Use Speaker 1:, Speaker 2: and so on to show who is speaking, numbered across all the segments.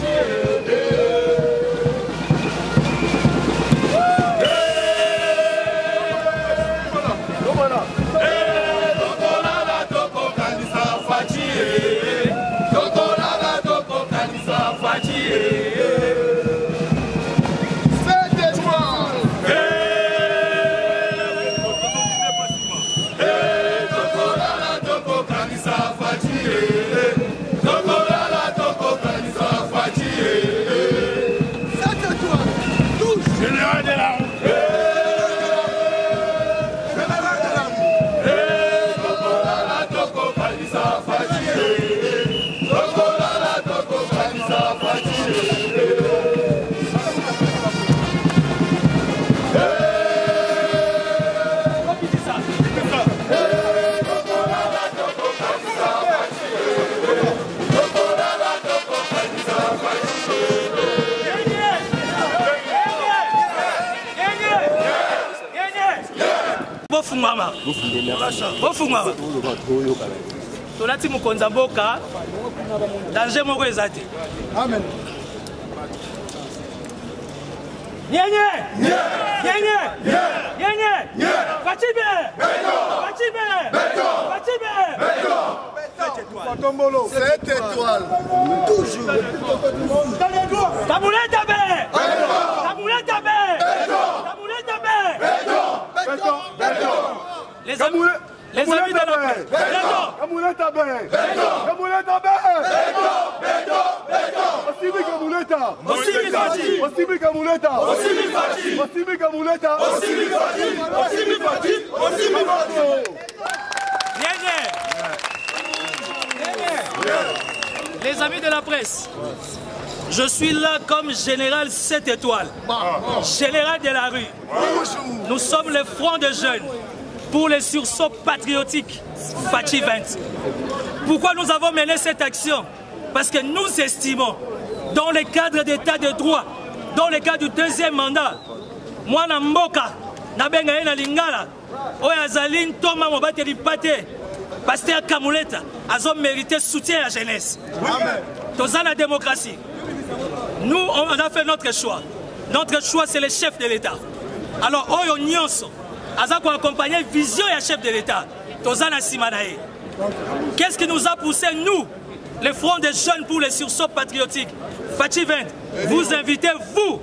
Speaker 1: do. Bofungwama bofungwama tolati mokonzi ya mboka danger moko eza te nyenye nyenye nyenye facibe facibe
Speaker 2: Patombolo. Cette étoile. Toujours.
Speaker 1: kamuleta les amis les amis de la paix Beto
Speaker 2: Kamuleta be. Kamuleta be. Osimi Kamuleta.
Speaker 1: Osimi Fati.
Speaker 2: Osimi Kamuleta.
Speaker 1: Osimi Fati.
Speaker 2: Osimi Kamuleta.
Speaker 1: Osimi Fati.
Speaker 2: Osimi Fati. Osimi Fati.
Speaker 1: Nyenye. Les amis de la presse, je suis là comme général 7 étoiles, général de la rue. Nous sommes le front de jeunes pour les sursauts patriotiques Fachi 20. Pourquoi nous avons mené cette action? Parce que nous estimons, dans le cadre d'état de droit, dans le cadre du deuxième mandat, moi Mboka, nabenga ye na lingala oyo azali ntoma mobateli mpa te paster kamuleta azomérite soutien ya jeunesse. Toza na démocratie nous on a fait notre choix. Notre choix c'est le chef de l'état. Alors oyo nyonso aza koaccompagne vision ya chef de l'état. Toza na nsima na ye. Qu'est-ce qui nous a poussé nous le front des jeunes pour les sursauts patriotiques? Fachi 20 vous invitez vous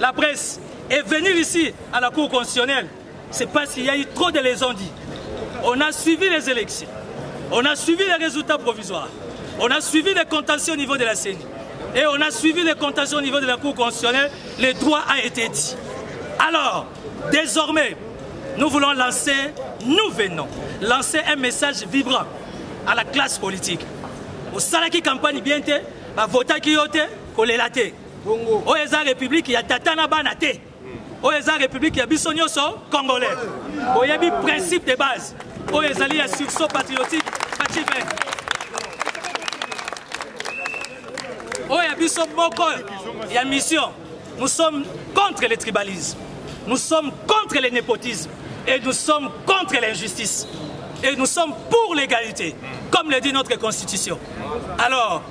Speaker 1: la presse et venir ici à la Cour constitutionnelle, c'est parce qu'il y a eu trop de lésions dit. On a suivi les élections, on a suivi les résultats provisoires, on a suivi les contentieux au niveau de la CENI et on a suivi les contentieux au niveau de la Cour constitutionnelle. Le droit a été dit. Alors, désormais, nous voulons lancer, nous venons lancer un message vibrant à la classe politique. Au Salaki campagne bien va voter qui yote, kolela te. oyo eza république ya tata na bana te oyo eza république ya biso nyonso congolais boyebi principe de base oyo ezali ya sursaut patriotique oyo ya biso moko ya mission. Nous sommes contre le tribalisme. Nous sommes contre le népotisme. Et nous sommes contre l'injustice. Et nous sommes pour l'égalité comme le dit notre constitution. Alors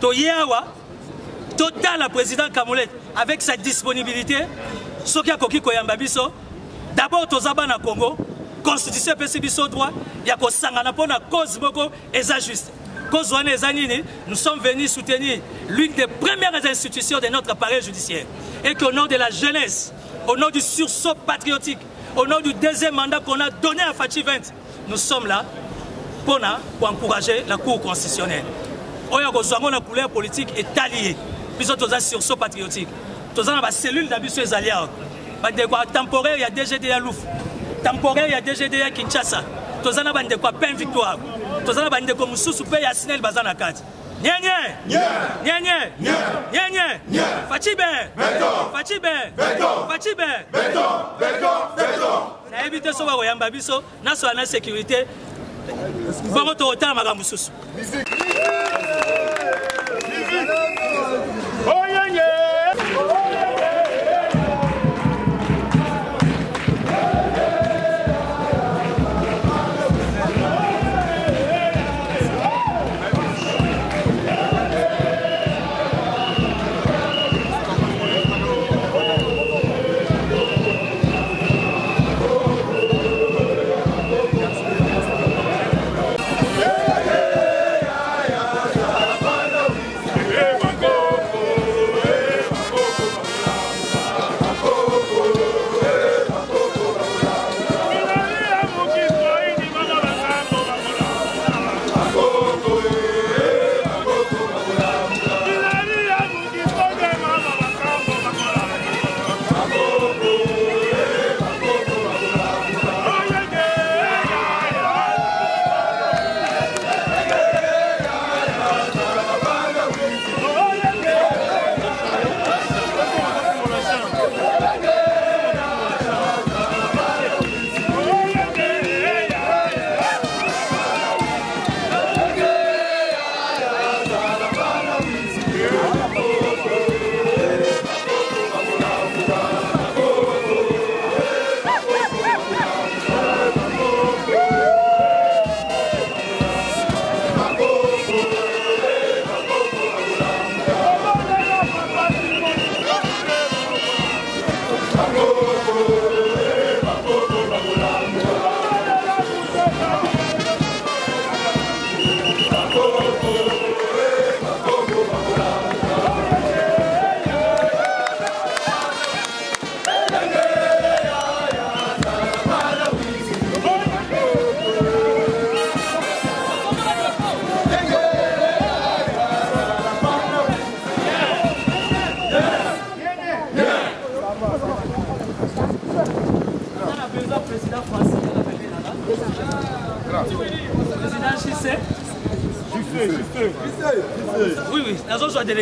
Speaker 1: toye awa totala président kamulet avec sa disponibilité soki akoki koyamba biso d'abord toza bana congo constitution epesi biso droit ya kosangana mpo na cause moko eza juste nous sommes venus soutenir l'une des premières institutions de notre appareil judiciaire. Et qu'au nom de la jeunesse au nom du sursaut patriotique au nom du deuxième mandat qu'on a donné à Fachi 20 nous sommes là pour encourager la cour constitutionnelle. Oyo kozwa ngo na couleur politique etali ye biso toza sursaut patriotique. Toza na bacellule na biso ezali awa bandeko ya temporaire ya dgd ya lufu temporaire ya dgd ya kinshasa. Toza na bandeko pain victoire toza na bandeko mosusu mpe ya sinel baza na kati. Nyenye nyenye nyenye facibe facibe facibe nayebi te so bakoyamba biso. Nasola na sécurité. Bongo tokotala makambo mosusu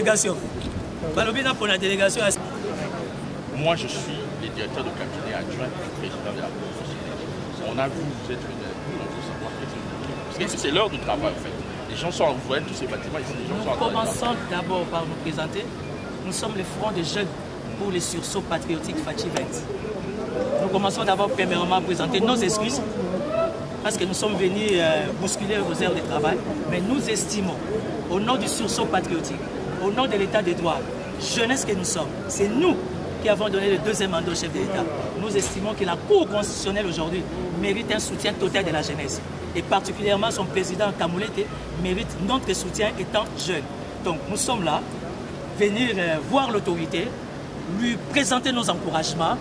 Speaker 1: délégation mpona délégation
Speaker 3: moi je suis le directeur de cabinet adjoint du président de la Cour On a vu vous êtes venu, on veut savoir Parce que c'est l'heure du travail en fait. Les gens sont, vous voyez tous ces bâtiments ici, les gens sont en train de
Speaker 1: Commençons d'abord par nous présenter. Nous sommes les Front des Jeunes pour les sursauts patriotiques Fatih 20. Nous commençons d'abord premièrement à présenter nos excuses parce que nous sommes venus euh, bousculer vos heures de travail, mais nous estimons, au nom du sursaut patriotique, au nom de l'état des droits, jeunesse que nous sommes, c'est nous qui avons donné le deuxième mandat au chef de l'État. Nous estimons que la Cour constitutionnelle aujourd'hui mérite un soutien total de la jeunesse. Et particulièrement son président Kamoulete mérite notre soutien étant jeune. Donc nous sommes là, venir euh, voir l'autorité, lui présenter nos encouragements.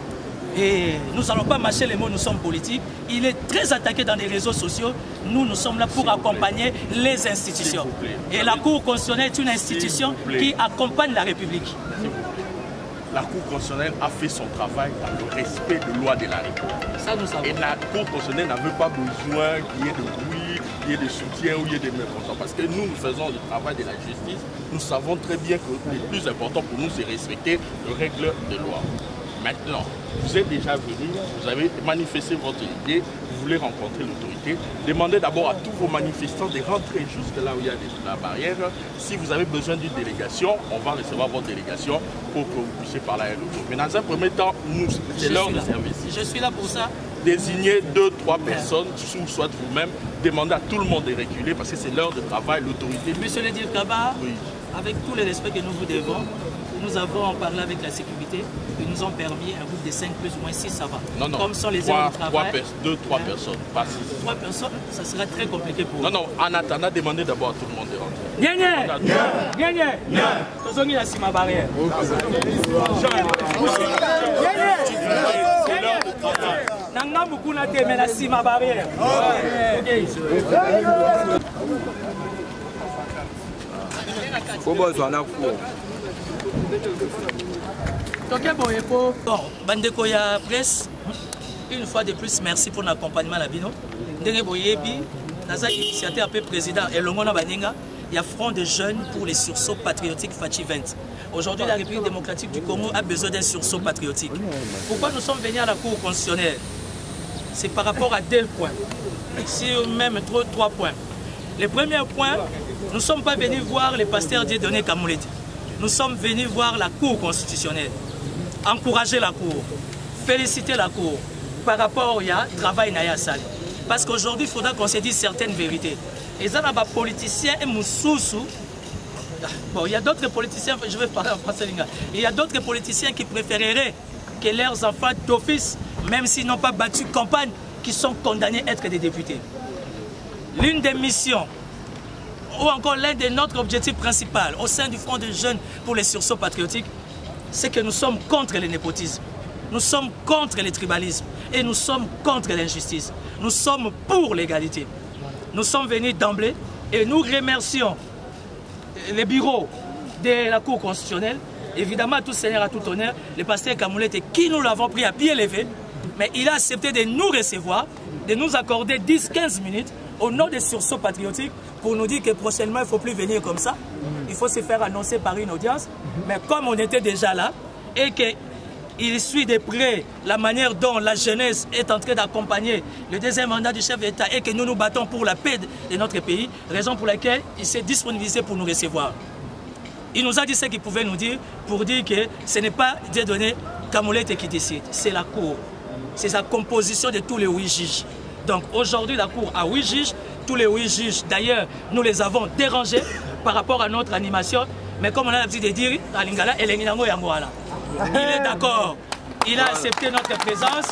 Speaker 1: Et nous n'allons pas mâcher les mots, nous sommes politiques. Il est très attaqué dans les réseaux sociaux. Nous, nous sommes là pour accompagner les institutions. Et la Cour constitutionnelle est une institution qui accompagne la République
Speaker 3: la Cour constitutionnelle a fait son travail dans le respect de loi de la République.
Speaker 1: Ça, nous savons.
Speaker 3: Et la Cour constitutionnelle n'avait pas besoin qu'il y ait de bruit, qu'il y ait de soutien ou qu'il y ait de mécontents. Parce que nous, nous faisons le travail de la justice. Nous savons très bien que le plus important pour nous, c'est respecter les règles de loi. Maintenant, vous êtes déjà venu, vous avez manifesté votre idée, vous voulez rencontrer l'autorité, demandez d'abord à tous vos manifestants de rentrer jusque là où il y a la barrière. Si vous avez besoin d'une délégation, on va recevoir votre délégation pour que vous puissiez parler avec l'autorité. Mais dans un premier temps, nous, c'est l'heure de service.
Speaker 1: Je suis là pour ça.
Speaker 3: Désignez deux, trois personnes, soit vous-même, demandez à tout le monde de reculer parce que c'est l'heure de travail, l'autorité.
Speaker 1: Monsieur le directeur oui. avec tout le respect que nous vous devons, nous avons parlé avec la sécurité, ils nous ont permis un groupe de 5 plus ou moins 6, ça va.
Speaker 3: Non, non.
Speaker 1: Comme sont les
Speaker 3: trois,
Speaker 1: travail.
Speaker 3: Trois, deux, trois personnes, pas six.
Speaker 1: Trois personnes, ça sera très compliqué pour
Speaker 3: Non, non, en attendant, demandez d'abord à tout le monde de rentrer.
Speaker 1: Nye tozongi na nsima barrière. Na ngambu kuna te me na nsima barrière.
Speaker 4: Kobozwa na cour
Speaker 1: bon bandeko ya presse une fois de plus merci pour l'accompagnement na bino ndenge boyebi naza initiateur président baninga il y a Front de jeunes pour les sursauts patriotiques Fachi 20. Aujourd'hui, la République démocratique du Congo a besoin d'un sursaut patriotique. Pourquoi nous sommes venus à la Cour constitutionnelle? C'est par rapport à deux points. Ici, même trois, points. Le premier point, nous ne sommes pas venus voir les pasteurs Dieudonné Kamouleti. Nous sommes venus voir la Cour constitutionnelle. Encourager la Cour. Féliciter la Cour par rapport au travail Naya Sali. Parce qu'aujourd'hui, il faudra qu'on se dise certaines vérités. Et ça, là, politicien et Moussoussou. Bon, il y a d'autres politiciens, je il y a d'autres politiciens qui préféreraient que leurs enfants d'office, même s'ils n'ont pas battu campagne, qui sont condamnés à être des députés. L'une des missions, ou encore l'un de notre objectif principal au sein du Front des jeunes pour les sursauts patriotiques, c'est que nous sommes contre le népotisme. Nous sommes contre le tribalisme et nous sommes contre l'injustice. Nous sommes pour l'égalité nous sommes venus d'emblée et nous remercions les bureaux de la Cour constitutionnelle, évidemment tout seigneur à tout honneur, le pasteur Kamoulete qui nous l'avons pris à pied levé, mais il a accepté de nous recevoir, de nous accorder 10-15 minutes au nom des sursauts patriotiques pour nous dire que prochainement il ne faut plus venir comme ça, il faut se faire annoncer par une audience, mais comme on était déjà là et que il suit de près la manière dont la jeunesse est en train d'accompagner le deuxième mandat du chef d'État et que nous nous battons pour la paix de notre pays, raison pour laquelle il s'est disponibilisé pour nous recevoir. Il nous a dit ce qu'il pouvait nous dire pour dire que ce n'est pas Dieu donné Kamoulette qui décide, c'est la Cour. C'est sa composition de tous les huit juges. Donc aujourd'hui, la Cour a huit juges. Tous les huit juges, d'ailleurs, nous les avons dérangés par rapport à notre animation. Mais comme on a l'habitude de dire, à Lingala, il est d'accord. Il a accepté notre présence.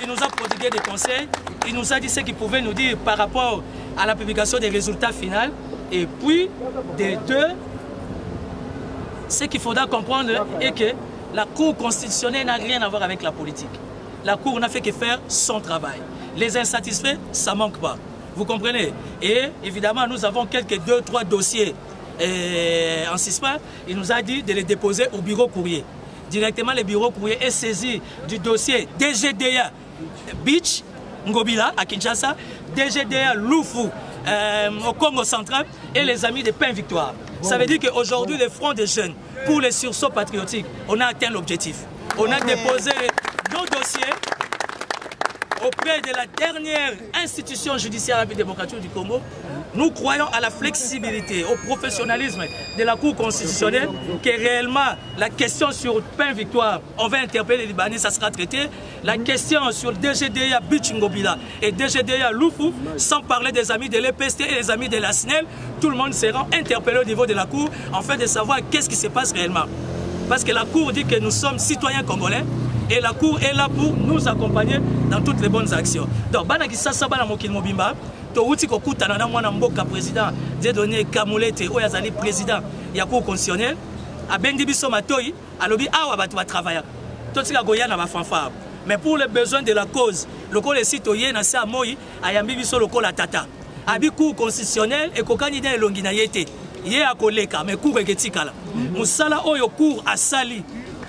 Speaker 1: Il nous a prodigué des conseils. Il nous a dit ce qu'il pouvait nous dire par rapport à la publication des résultats finaux. Et puis, des deux, ce qu'il faudra comprendre est que la Cour constitutionnelle n'a rien à voir avec la politique. La Cour n'a fait que faire son travail. Les insatisfaits, ça ne manque pas. Vous comprenez? Et évidemment, nous avons quelques deux, trois dossiers en suspens. Il nous a dit de les déposer au bureau courrier directement le bureau courrier est saisi du dossier DGDA Beach, Ngobila à Kinshasa, DGDA Lufu euh, au Congo central et les amis de Pain Victoire. Ça veut dire qu'aujourd'hui, le Front des jeunes, pour les sursauts patriotiques, on a atteint l'objectif. On a déposé auprès de la dernière institution judiciaire de la démocratique du Congo, nous croyons à la flexibilité, au professionnalisme de la Cour constitutionnelle, que réellement la question sur Pain Victoire, on va interpeller les Libanais, ça sera traité. La question sur DGDA Bichingobila et DGDA Lufu, sans parler des amis de l'EPST et des amis de la SNEL, tout le monde sera interpellé au niveau de la Cour, afin de savoir qu'est-ce qui se passe réellement. Parce que la Cour dit que nous sommes citoyens congolais, et la Cour est là pour nous accompagner dans toutes les bonnes actions. Donc, bana kisasa bana mokili mobimba, touti kokutana na mwana mboka président Dieudonné Kamulete oyo azali président ya Cour constitutionnelle, abendi biso matoi, alobi awa bato batravaillaka. Totika goya na bafanfare. Mais pour les besoins de la cause, lokola esito ye na se amoi ayambi biso lokola tata. Abi Cour constitutionnelle ekokani na elongi na ye te. Ye akoleka mais cour eketikala. Musala oyo cour asali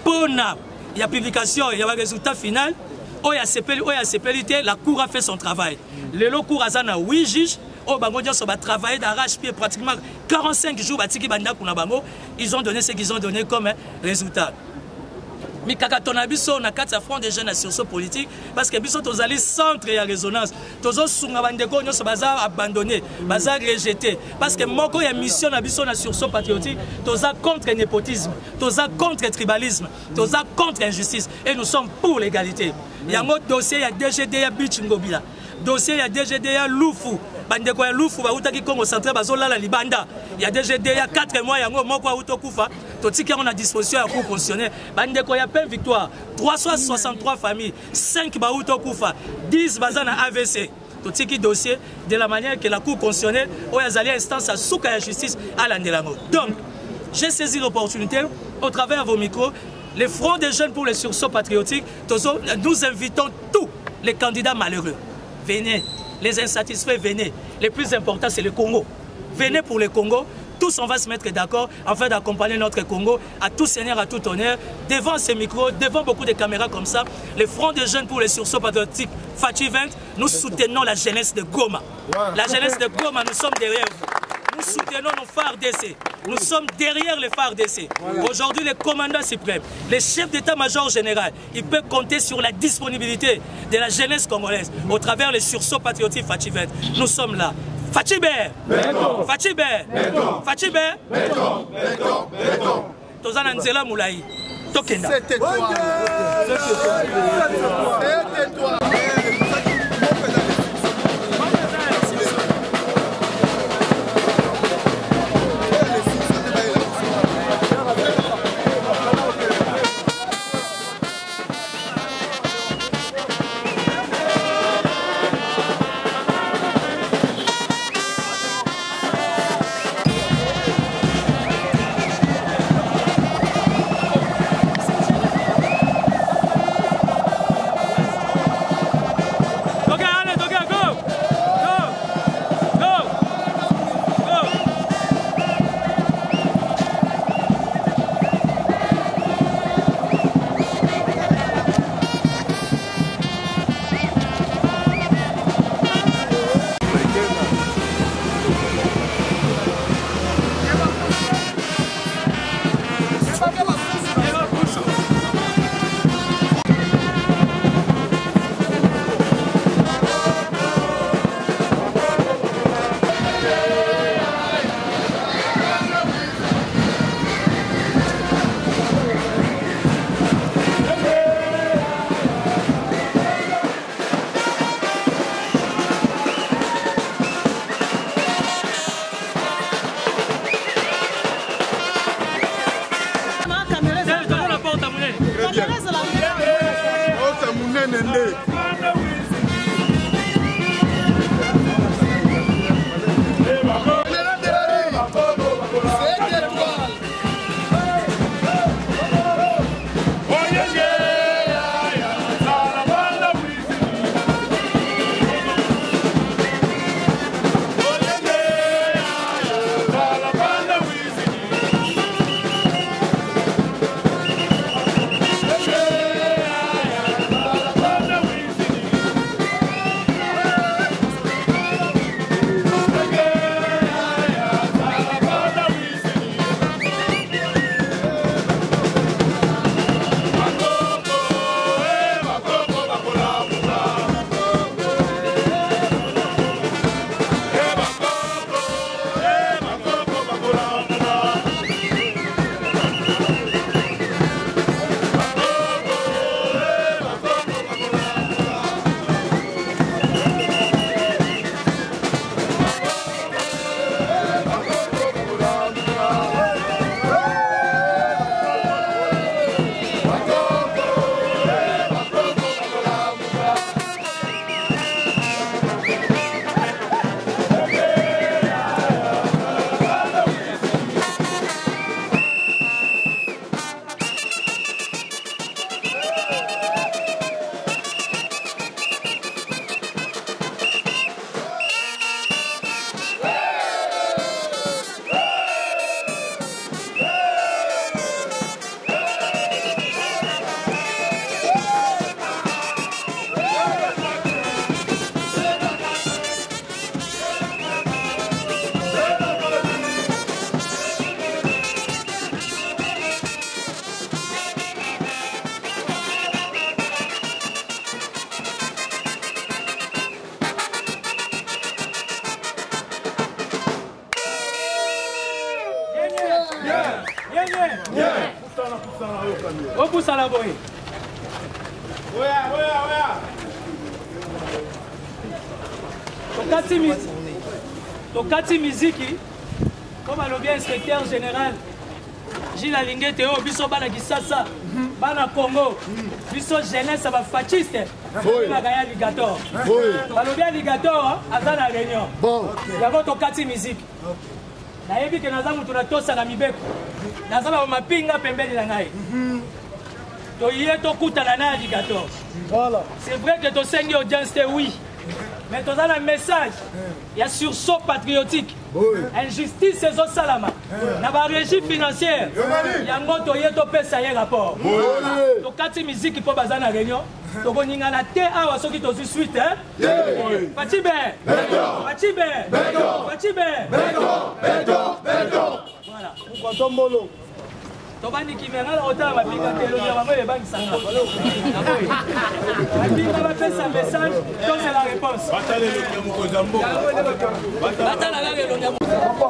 Speaker 1: pona il y a publication, il y a un résultat final. Oya sepeli, oya sepeli te, la cour a fait son travail. Le lot cour a 8 juges. Oh, bango nyonso ba travailler d'arrache-pied pratiquement 45 jours bango, ils ont donné ce qu'ils ont donné comme résultat. Mikakato na biso na kati ya front des jeunes ya sursaut politique parce que biso tozali centre ya résonance. Tozosunga bandeko nyonso baza abandonné baza rejeté. Parce que moko ya mission na biso na sursaut patriotique toza contre népotisme toza contre tribalisme toza contre injustice. Et nous sommes pour l'égalité. Yango dossier ya dgd ya bich ngobila dossier ya dgd ya lufu bandeko ya lufu bautaki congo central bazolala libanda. Ya dgd ya 4 mois yango moko auti okufa totiki yango na disposition ya cour constitutionnel bandeko ya pain victoire 363 familles 5 bauti okufa 10 baza na avc totiki dossier de la manière que la cour constitutionnelle oyo azali instance ya suka ya justice alandela yango. Donc j'ai saisi l'opportunité au travers de vos micros les fronts des jeunes pour les sursauts patriotiques. Nous invitons tous les candidats malheureux venez les insatisfaits, venez. Le plus important, c'est le Congo. Venez pour le Congo. Tous, on va se mettre d'accord afin d'accompagner notre Congo à tout seigneur, à tout honneur, devant ces micros, devant beaucoup de caméras comme ça. Le Front des jeunes pour les sursauts patriotiques, Fachi 20, nous soutenons la jeunesse de Goma. La jeunesse de Goma, nous sommes derrière vous. Nous soutenons nos phares d'essai. Nous sommes derrière les phares d'essai. Aujourd'hui, le commandant suprême, le chef d'état-major général, il peut compter sur la disponibilité de la jeunesse congolaise au travers les sursauts patriotiques Fachivet. Nous sommes là. Fachibe Fachibe Fachibe Tozana Nzela Moulaï. Tokenda. entender.
Speaker 2: C'était toi. C'était toi.
Speaker 1: opusana boye tokati mi- tokati miziki. Po balobi inspecteur général. Gile alingi ete oyo biso bana kisasa. Bana congo. Biso jeunesse ya bafasciste baka ya ligator balobi aligator aza na réunion. Yango tokati miziki. Nayebi ke naza motu natosana mibeko naza na bamapinga pembeni na ngai. Toye tokutana na aligator c'est vrai que tosengi audience te oui. Mais toza na message ya sursaut patriotique. Injustice ezosalama. Na barégie financière. Yango toye topesa ye rapport. Tokati miziki mpo baza na réunion. Tokoningana te awa soki tozwi suite pacibe pacibe pacibe kwatombolo tobandikimanga otala babikakelo ya bango ebangisaka babinga bapesa message tozela réponse batalaka elonga mokoambo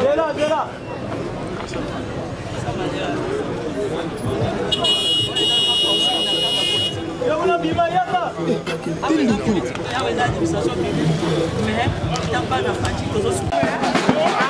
Speaker 1: Viens là, viens là. yokuna bima yaka eza administration publique mais ntango bana fati tozosuka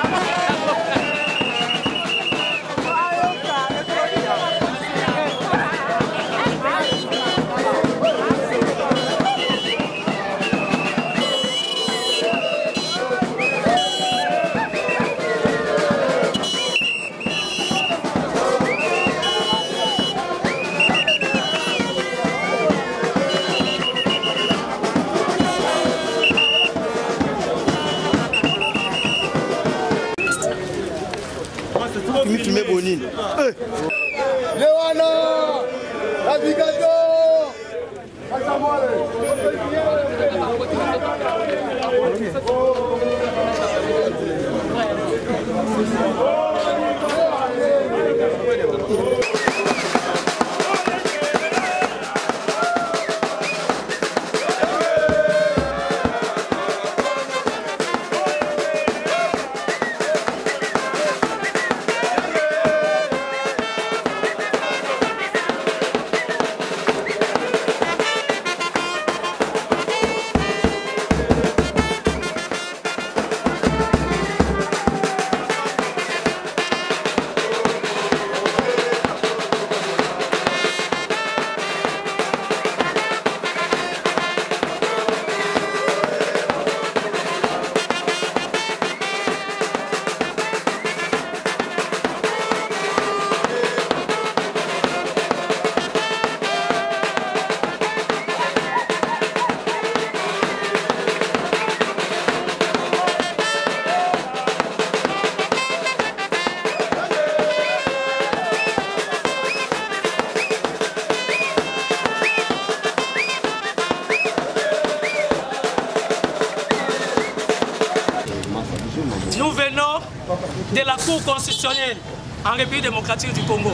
Speaker 1: République démocratique du Congo.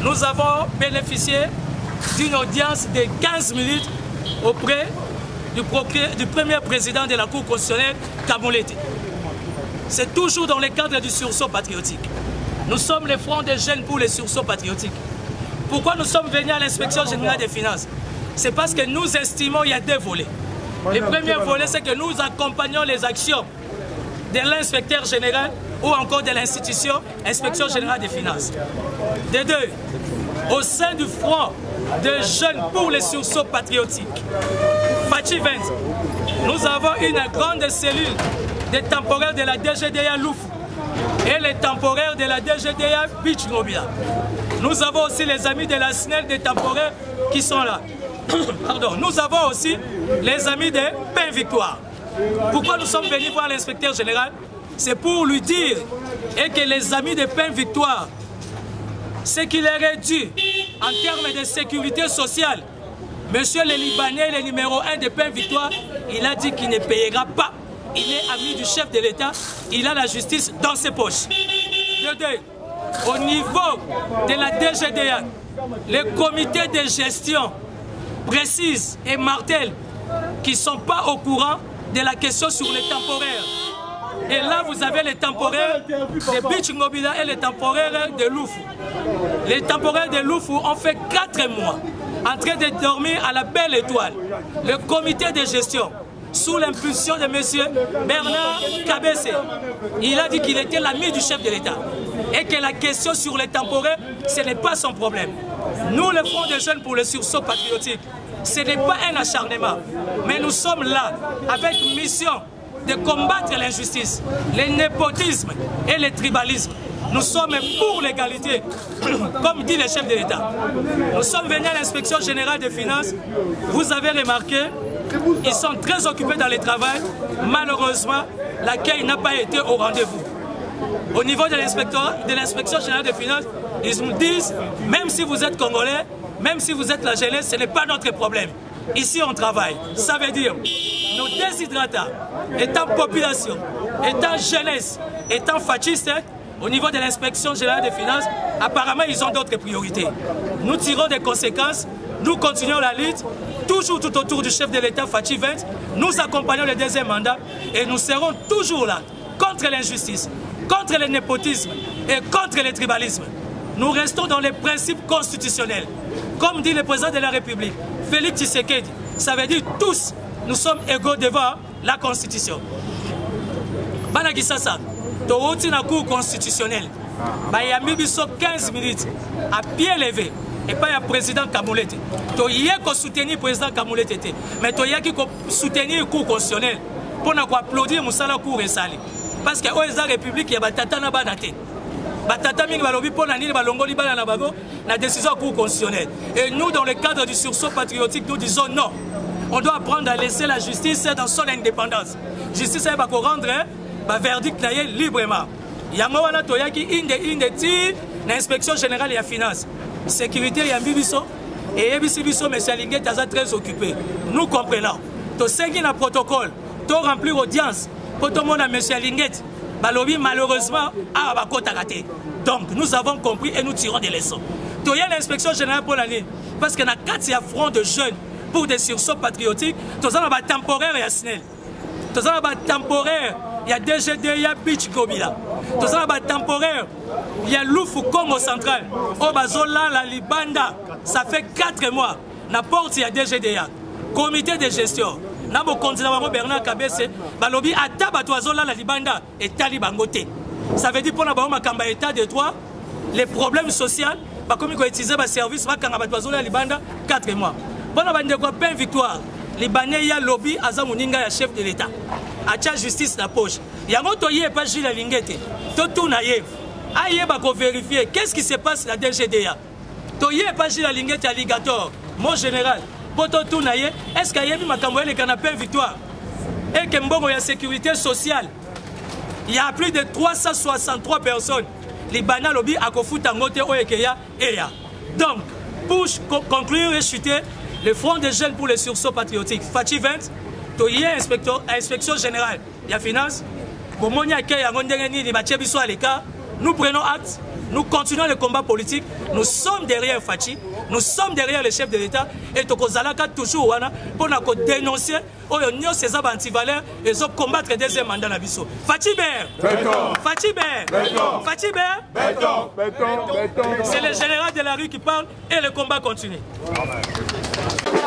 Speaker 1: Nous avons bénéficié d'une audience de 15 minutes auprès du, du premier président de la Cour constitutionnelle, Kamoulete. c'est toujours dans le cadre du sursaut patriotique. Nous sommes les fronts des jeunes pour les sursauts patriotiques. Pourquoi nous sommes venus à l'inspection générale des finances? C'est parce que nous estimons qu'il y a deux volets. Le premier volet, c'est que nous accompagnons les actions de l'inspecteur général ou encore de l'institution inspection générale des finances. De deux, au sein du front de jeunes pour les sursauts patriotiques, Fachi 20, nous avons une grande cellule des temporaires de la DGDA Loufou et les temporaires de la DGDA Beach Nobila. Nous avons aussi les amis de la SNEL des temporaires qui sont là. Pardon. Nous avons aussi les amis de Pain Victoire. Pourquoi nous sommes venus voir l'inspecteur général? C'est pour lui dire et que les amis de Pain Victoire, ce qu'il est dû en termes de sécurité sociale, Monsieur le Libanais, le numéro 1 de Pain Victoire, il a dit qu'il ne payera pas. Il est ami du chef de l'État, il a la justice dans ses poches. De au niveau de la DGDA, le comité de gestion précise et martèle qui ne sont pas au courant de la question sur les temporaires. Et là, vous avez les temporaires de Beach Mobila et les temporaires de Loufou. Les temporaires de Loufou ont fait 4 mois en train de dormir à la belle étoile. Le comité de gestion, sous l'impulsion de M. Bernard Kabesse, il a dit qu'il était l'ami du chef de l'État et que la question sur les temporaires, ce n'est pas son problème. Nous, le Front des jeunes pour le sursaut patriotique, ce n'est pas un acharnement, mais nous sommes là avec mission de combattre l'injustice, le népotisme et le tribalisme. Nous sommes pour l'égalité, comme dit le chef de l'État. Nous sommes venus à l'inspection générale des finances. Vous avez remarqué, ils sont très occupés dans le travail. Malheureusement, l'accueil n'a pas été au rendez-vous. Au niveau de l'inspection générale des finances, ils nous disent, même si vous êtes Congolais, même si vous êtes la jeunesse, ce n'est pas notre problème. Ici, on travaille. Ça veut dire, nos déshydratants, étant population, étant jeunesse, étant fascistes, au niveau de l'inspection générale des finances, apparemment, ils ont d'autres priorités. Nous tirons des conséquences, nous continuons la lutte, toujours tout autour du chef de l'État, Fatih 20. Nous accompagnons le deuxième mandat et nous serons toujours là contre l'injustice, contre le népotisme et contre le tribalisme. Nous restons dans les principes constitutionnels. Comme dit le président de la République, Félix Tshisekedi, ça veut dire tous, nous sommes égaux devant la Constitution. Banagissasa, touti na cour constitutionnelle. Bayambi biso 15 minutes à pied levé epai ya président kamule te toye kosoutenir président kamule te te mais toyaki kosoutenir cour constitutionnelle. Mpona koapplaudir mosala cour esali parce que oyo eza république ya batata na bana te batata mingi balobi mpo na nini balongoli bana na bango? Na décision ya cour constitutionnelle et nous dans le cadre du sursaut patriotique nous disons non. On doit apprendre à laisser la justice dans son indépendance. Justice ayeba korendre baverdict na ye librement. Yango wana toyaki inde inde ti na inspection générale ya finance. Sécurité eyambi biso. Eyebisi biso monsieur alingeti aza très occupé. Nous comprenons. Tosengi na protocole. To remplir audience. Mpo tomona monsieur alingeti balobi malheureusement awa bakotaka te. Donc nous avons compris et nous tirons des leçons. Toya na inspection générale mpo na nini parce que na kati ya front de jeunes pour des sursauts patriotiques. Toza na batemporaire ya snel toza na batemporaire ya dgd ya beach gobila toza na batemporaire ya lufu congo central. Oyo bazolala libanda. Ça fait 4 mois. Na porte ya dgda comité de gestion na mokonzi na bango bernard kabese balobi ata bato bazolala libanda etali bango te. Ça veut dire mpona bango makambo ya état de droit les problèmes social bakomi koutilize baservice bakanga bato bazolala libanda 4 mois. Mpona bandeko ya pain victoire libanais ya lobi aza moninga ya chef de l'état. Atia justice na poche. Yango toye epa jules alinge te totuna ye. Ayeba koverifie qu'est-ce qui se passe na dgda toye epa jules alinge te alligator. Mon général mpo totuna ye que ayebi makambo eleka na pain victoire? Eke mbongo ya sécurité sociale. Ya plus de 363 personnes. Libanais alobi akofuta yango te oyo ekeya eya. Donc pour conclure et chuter le front des jeunes pour les sursauts patriotiques. Faci 20 toye inspection générale ya finance. Bomoni ake yango ndenge nini nous prenons acte nous continuons le combat politique. Nous sommes derrière faci nous sommes derrière le chef de l'état et tokozalaka toujours wana mpona kodénoncer oyo nyonso eza baantivaleur ezocombattre deuxième mandat na biso.
Speaker 2: Béton, béton, béton.
Speaker 1: c'est le général de la rue qui parle et le combat continue.
Speaker 2: Amen.